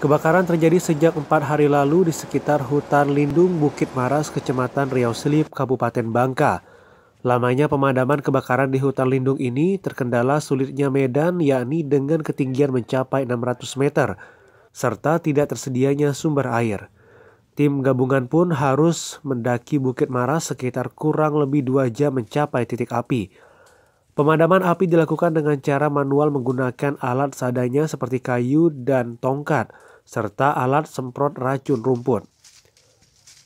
Kebakaran terjadi sejak empat hari lalu di sekitar hutan lindung Bukit Maras, Kecamatan Riau Selip, Kabupaten Bangka. Lamanya pemadaman kebakaran di hutan lindung ini terkendala sulitnya medan yakni dengan ketinggian mencapai 600 meter, serta tidak tersedianya sumber air. Tim gabungan pun harus mendaki Bukit Maras sekitar kurang lebih dua jam mencapai titik api. Pemadaman api dilakukan dengan cara manual menggunakan alat seadanya seperti kayu dan tongkat, serta alat semprot racun rumput.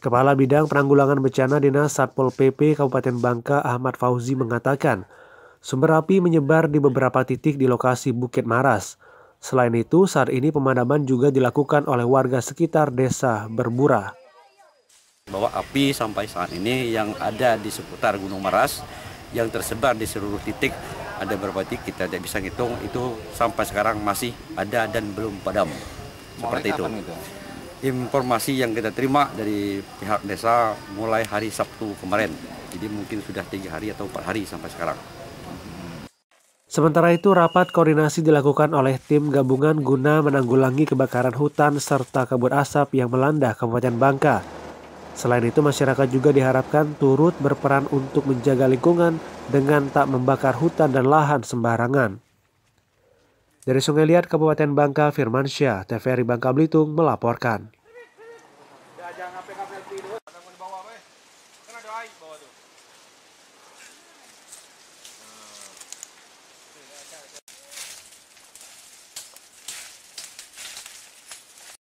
Kepala Bidang Penanggulangan Bencana Dinas Satpol PP Kabupaten Bangka Ahmad Fauzi mengatakan, sumber api menyebar di beberapa titik di lokasi Bukit Maras. Selain itu, saat ini pemadaman juga dilakukan oleh warga sekitar desa Berbura. Bahwa api sampai saat ini yang ada di seputar Gunung Maras yang tersebar di seluruh titik ada beberapa titik kita tidak bisa hitung itu sampai sekarang masih ada dan belum padam seperti itu. itu. Informasi yang kita terima dari pihak desa mulai hari Sabtu kemarin, jadi mungkin sudah tiga hari atau empat hari sampai sekarang. Sementara itu, rapat koordinasi dilakukan oleh tim gabungan guna menanggulangi kebakaran hutan serta kabut asap yang melanda Kabupaten Bangka. Selain itu, masyarakat juga diharapkan turut berperan untuk menjaga lingkungan dengan tak membakar hutan dan lahan sembarangan. Dari Sungai Liat, Kabupaten Bangka, Firmansyah, TVRI Bangka Belitung melaporkan.